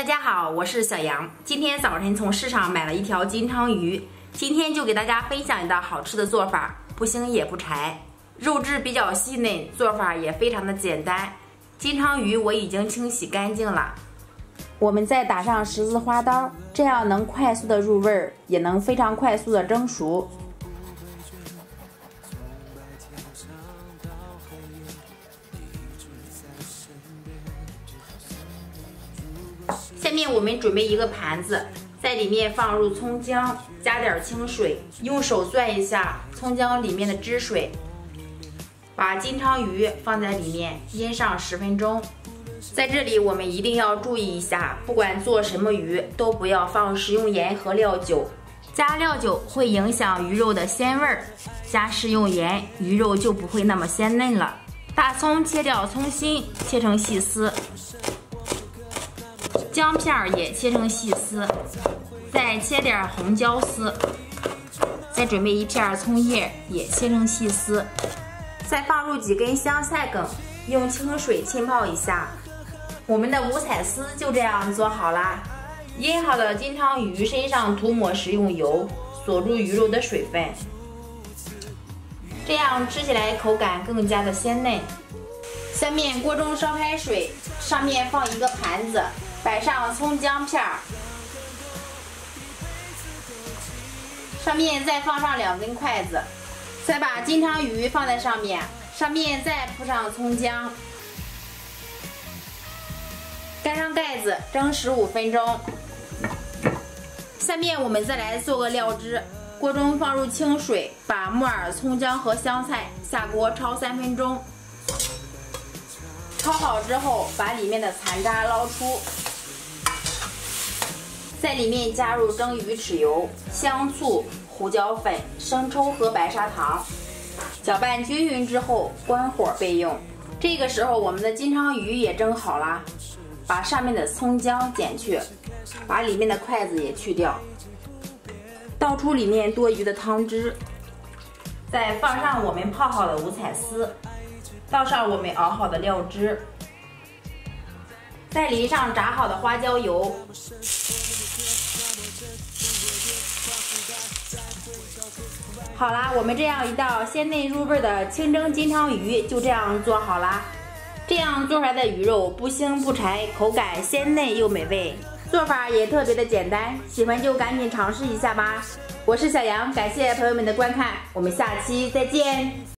大家好，我是小杨。今天早晨从市场买了一条金鲳鱼，今天就给大家分享一道好吃的做法，不腥也不柴，肉质比较细嫩，做法也非常的简单。金鲳鱼我已经清洗干净了，我们再打上十字花刀，这样能快速的入味儿，也能非常快速的蒸熟。下面我们准备一个盘子，在里面放入葱姜，加点清水，用手攥一下葱姜里面的汁水，把金鲳鱼放在里面腌上十分钟。在这里我们一定要注意一下，不管做什么鱼都不要放食用盐和料酒，加料酒会影响鱼肉的鲜味儿，加食用盐鱼肉就不会那么鲜嫩了。大葱切掉葱心，切成细丝。姜片也切成细丝，再切点红椒丝，再准备一片葱叶，也切成细丝，再放入几根香菜梗，用清水浸泡一下。我们的五彩丝就这样做好啦。腌好的金鲳鱼身上涂抹食用油，锁住鱼肉的水分，这样吃起来口感更加的鲜嫩。下面锅中烧开水，上面放一个盘子。摆上葱姜片儿，上面再放上两根筷子，再把金鲳鱼放在上面，上面再铺上葱姜，盖上盖子蒸十五分钟。下面我们再来做个料汁，锅中放入清水，把木耳、葱姜和香菜下锅焯三分钟。焯好之后，把里面的残渣捞出。在里面加入蒸鱼豉油、香醋、胡椒粉、生抽和白砂糖，搅拌均匀之后关火备用。这个时候我们的金鲳鱼也蒸好了，把上面的葱姜剪去，把里面的筷子也去掉，倒出里面多余的汤汁，再放上我们泡好的五彩丝，倒上我们熬好的料汁，再淋上炸好的花椒油。好啦，我们这样一道鲜嫩入味的清蒸金鲳鱼就这样做好啦。这样做出来的鱼肉不腥不柴，口感鲜嫩又美味，做法也特别的简单。喜欢就赶紧尝试一下吧。我是小杨，感谢朋友们的观看，我们下期再见。